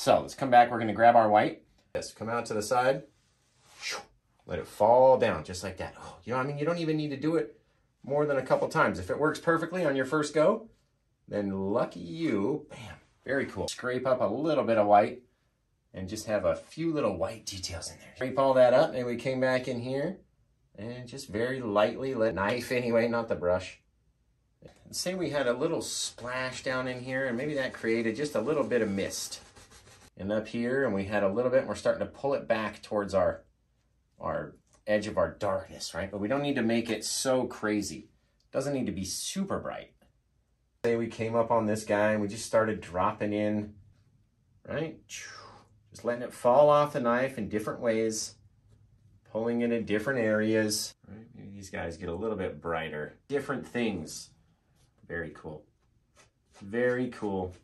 So let's come back. We're gonna grab our white. Yes, come out to the side. Let it fall down just like that. Oh, you know, I mean, you don't even need to do it more than a couple times. If it works perfectly on your first go, then lucky you. Bam, very cool. Scrape up a little bit of white and just have a few little white details in there. Scrape all that up and we came back in here and just very lightly let knife anyway, not the brush. Say we had a little splash down in here and maybe that created just a little bit of mist. And up here and we had a little bit and we're starting to pull it back towards our, our edge of our darkness, right? But we don't need to make it so crazy. It doesn't need to be super bright. Say we came up on this guy and we just started dropping in, right? Just letting it fall off the knife in different ways, pulling it in different areas. Right? Maybe these guys get a little bit brighter. Different things. Very cool. Very cool.